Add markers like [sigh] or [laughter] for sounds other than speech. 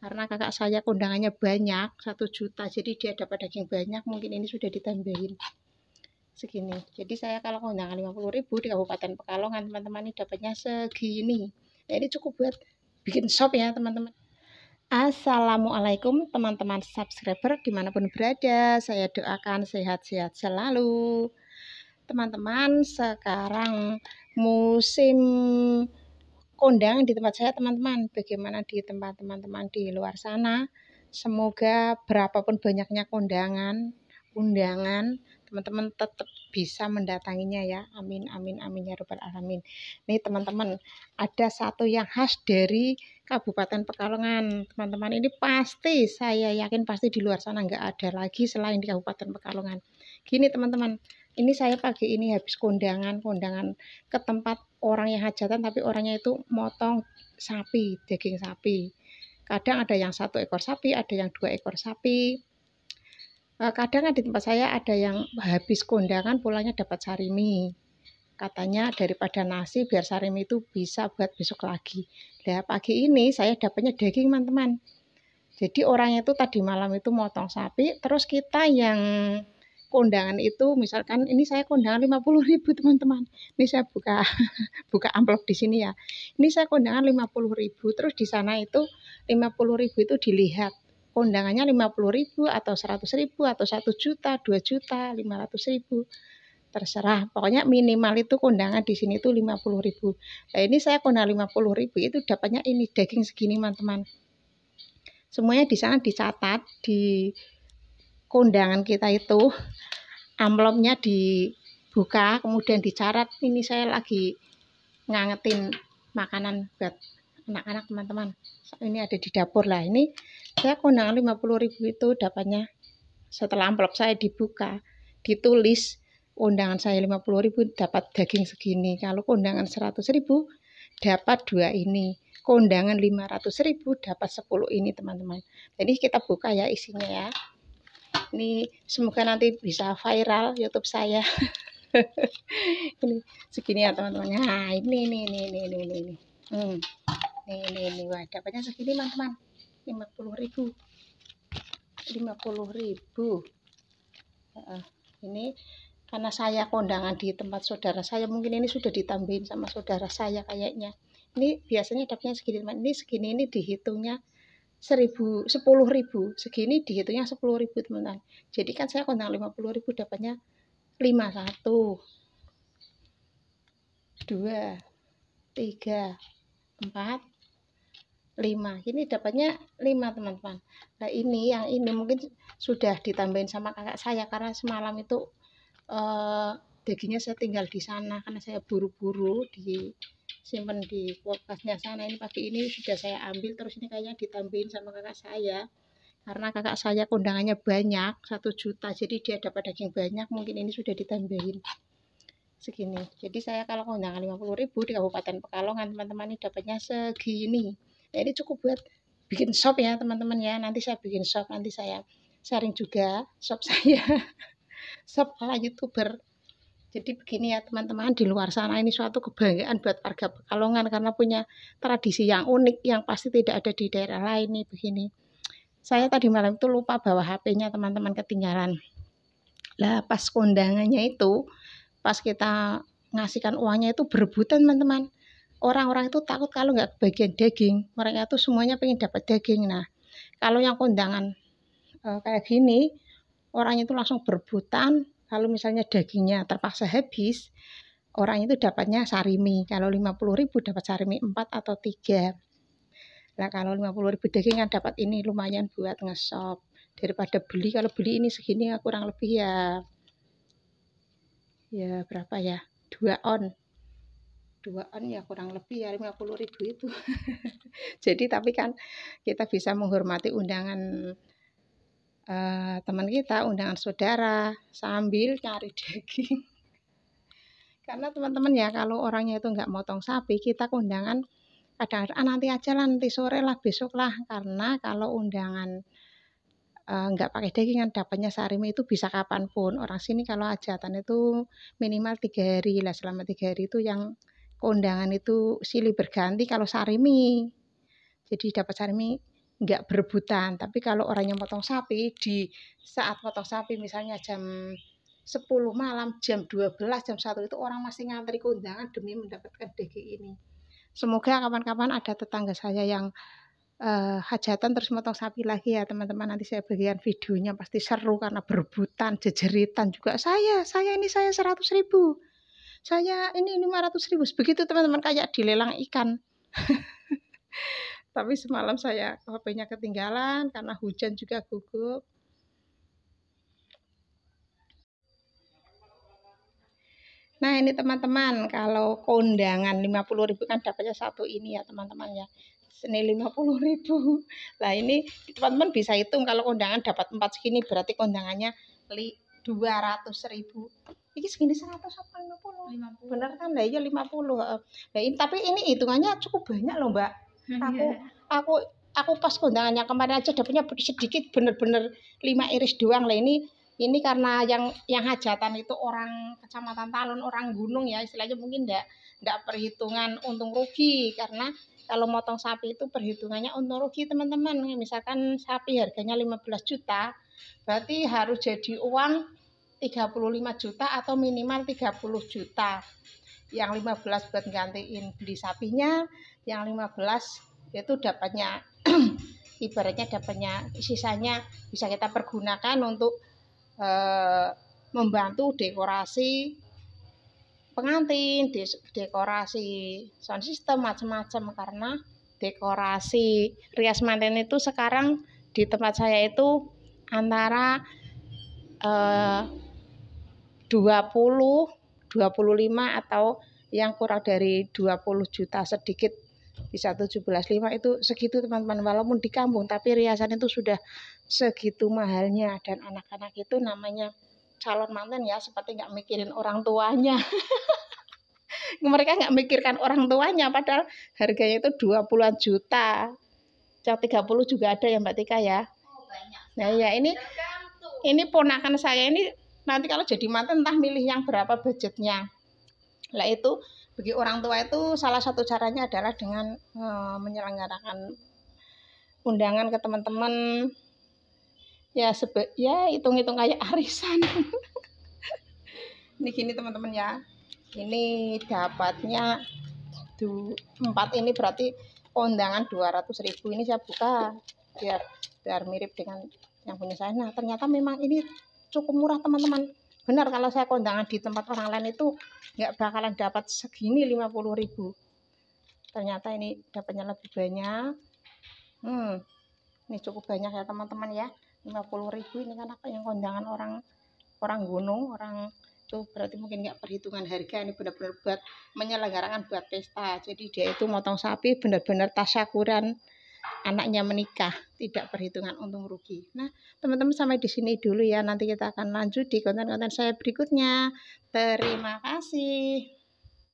karena kakak saya kondangannya banyak satu juta jadi dia dapat daging banyak mungkin ini sudah ditambahin. Segini. Jadi saya kalau kondangan 50 ribu di Kabupaten Pekalongan teman-teman ini dapatnya segini. Nah, ini cukup buat bikin shop ya teman-teman. Assalamualaikum teman-teman subscriber di mana pun berada. Saya doakan sehat-sehat selalu. Teman-teman sekarang musim kondangan di tempat saya teman-teman. Bagaimana di tempat teman-teman di luar sana semoga berapapun banyaknya kondangan undangan teman-teman tetap bisa mendatanginya ya. Amin amin amin ya robbal alamin. Nih teman-teman ada satu yang khas dari Kabupaten Pekalongan. Teman-teman ini pasti saya yakin pasti di luar sana nggak ada lagi selain di Kabupaten Pekalongan. Gini teman-teman ini saya pagi ini habis kondangan kondangan ke tempat orang yang hajatan tapi orangnya itu motong sapi daging sapi. Kadang ada yang satu ekor sapi ada yang dua ekor sapi. Eh, kadang di tempat saya ada yang habis kondangan pulangnya dapat sarimi. Katanya daripada nasi biar sarimi itu bisa buat besok lagi. Nah pagi ini saya dapatnya daging teman-teman. Jadi orangnya itu tadi malam itu motong sapi terus kita yang kondangan itu misalkan ini saya kondangan 50 ribu teman-teman. Ini saya buka [laughs] buka amplop di sini ya. Ini saya kondangan 50 ribu terus di sana itu 50 ribu itu dilihat. Kondangannya 50 ribu atau 100 ribu atau 1 juta 2 juta 500 ribu. Terserah. Pokoknya minimal itu kondangan di sini itu 50.000 nah ini saya kondangan 50.000 itu dapatnya ini daging segini teman-teman. Semuanya di sana dicatat di kondangan kita itu amplopnya dibuka kemudian dicatat ini saya lagi ngangetin makanan buat anak-anak teman-teman. Ini ada di dapur lah. Ini saya kondangan 50.000 itu dapatnya setelah amplop saya dibuka ditulis undangan saya 50.000 dapat daging segini. Kalau kondangan 100.000 dapat dua ini. Kondangan 500.000 dapat 10 ini teman-teman. Jadi kita buka ya isinya ya ini semoga nanti bisa viral YouTube saya. [laughs] Ini segini ya teman-teman. Nah ini ini ini ini ini ini ini. Hmm. ini ini ini. Wah dapatnya segini teman-teman. 50.000 50.000 uh, ini karena saya kondangan di tempat saudara saya mungkin ini sudah ditambahin sama saudara saya kayaknya. Ini biasanya dapatnya segini teman. Ini segini ini dihitungnya seribu sepuluh ribu. Segini dihitungnya sepuluh ribu teman-teman. Jadi kan saya kondangan lima puluh ribu dapatnya lima satu. Dua tiga empat lima. Ini dapatnya lima teman-teman. Nah ini yang ini mungkin sudah ditambahin sama kakak saya karena semalam itu uh, dagingnya saya tinggal di sana karena saya buru-buru di simpan di kulkasnya sana. Ini pagi ini sudah saya ambil terus ini kayaknya ditambahin sama kakak saya. Karena kakak saya kondangannya banyak satu juta. Jadi dia dapat daging banyak mungkin ini sudah ditambahin. Segini. Jadi saya kalau kondangan 50 ribu di Kabupaten Pekalongan teman-teman ini dapatnya segini. Nah ini cukup buat bikin shop ya teman-teman ya. Nanti saya bikin shop nanti saya sharing juga shop [laughs] saya. Shop ala youtuber jadi begini ya teman-teman di luar sana ini suatu kebanggaan buat warga Pekalongan karena punya tradisi yang unik yang pasti tidak ada di daerah lain nih begini. Saya tadi malam itu lupa bawa HP-nya teman-teman ketinggalan. Lah pas kondangannya itu pas kita ngasihkan uangnya itu berebutan teman-teman. Orang-orang itu takut kalau nggak bagian daging. Mereka itu semuanya pengen dapat daging. Nah kalau yang kondangan e, kayak gini orang itu langsung berebutan kalau misalnya dagingnya terpaksa habis orang itu dapatnya sarimi. Kalau 50.000 dapat sarimi 4 atau 3 nah kalau 50.000 daging kan dapat ini lumayan buat ngesop daripada beli kalau beli ini segini ya kurang lebih ya ya berapa ya? 2 on. 2 on ya kurang lebih ya 50.000 itu. [laughs] Jadi tapi kan kita bisa menghormati undangan uh, teman kita, undangan saudara, sambil cari [laughs] daging. Karena teman-teman ya, kalau orangnya itu nggak motong sapi, kita undangan kadang-kadang ah, nanti aja lah, nanti sore lah, besok lah. Karena kalau undangan uh, nggak pakai daging kan dapatnya sarimi itu bisa kapan pun. Orang sini kalau hajatan itu minimal tiga hari lah, selama tiga hari itu yang undangan itu silih berganti kalau sarimi. Jadi dapat sarimi nggak berebutan. Tapi kalau orang yang potong sapi di saat potong sapi misalnya jam 10 malam jam 12 jam 1 itu orang masih ngantri kondangan demi mendapatkan DG ini. Semoga kapan-kapan ada tetangga saya yang uh, hajatan terus motong sapi lagi ya teman-teman. Nanti saya bagian videonya pasti seru karena berebutan jejeritan juga. Saya saya ini saya 100 ribu. Saya ini 500 ribu. Begitu teman-teman kayak dilelang ikan [laughs] tapi semalam saya HP-nya ketinggalan karena hujan juga gugup. Nah ini teman-teman kalau kondangan 50.000 kan dapatnya satu ini ya teman-teman ya. Seni 50.000 Nah ini teman-teman bisa hitung kalau kondangan dapat 4 segini berarti kondangannya 200.000 ini segini 100 apa 50? 50 bener kan? Lah iya 50 nah, ini, tapi ini hitungannya cukup banyak loh mbak aku aku aku pas kondangannya kemarin aja dapatnya sedikit bener-bener lima iris doang lah. Ini ini karena yang yang hajatan itu orang kecamatan Talun orang gunung ya istilahnya mungkin enggak enggak perhitungan untung rugi. Karena kalau motong sapi itu perhitungannya untung rugi teman-teman. Misalkan sapi harganya 15 juta berarti harus jadi uang 35 juta atau minimal 30 juta yang 15 buat gantiin beli sapinya yang 15 itu dapatnya [clears throat] ibaratnya dapatnya sisanya bisa kita pergunakan untuk e, membantu dekorasi pengantin, dekorasi sound system macam-macam karena dekorasi rias manten itu sekarang di tempat saya itu antara eh, 20 25 atau yang kurang dari 20 juta sedikit bisa 17.5 itu segitu teman-teman. Walaupun di kampung tapi riasan itu sudah segitu mahalnya. Dan anak-anak itu namanya calon mantan ya seperti nggak mikirin orang tuanya. [laughs] Mereka nggak mikirkan orang tuanya padahal harganya itu 20-an juta. Yang 30 juga ada ya Mbak Tika ya? Oh, nah ya ini ini ponakan saya ini nanti kalau jadi mantan entah milih yang berapa budgetnya. Lah itu bagi orang tua itu salah satu caranya adalah dengan e, menyelenggarakan undangan ke teman-teman. Ya sebe ya hitung-hitung kayak [laughs] arisan. Ini gini teman-teman ya. Ini dapatnya du, empat ini berarti undangan 200 ribu. Ini saya buka biar biar mirip dengan yang punya saya. Nah ternyata memang ini cukup murah teman-teman. Benar kalau saya kondangan di tempat orang lain itu nggak bakalan dapat segini 50 ribu. Ternyata ini dapatnya lebih banyak. Hmm ini cukup banyak ya teman-teman ya. 50 ribu ini kan apa yang kondangan orang orang gunung orang itu berarti mungkin nggak perhitungan harga. Ini benar-benar buat menyelenggarakan buat pesta. Jadi dia itu motong sapi benar-benar tasyakuran anaknya menikah, tidak perhitungan untung rugi. Nah, teman-teman sampai di sini dulu ya. Nanti kita akan lanjut di konten-konten saya berikutnya. Terima kasih.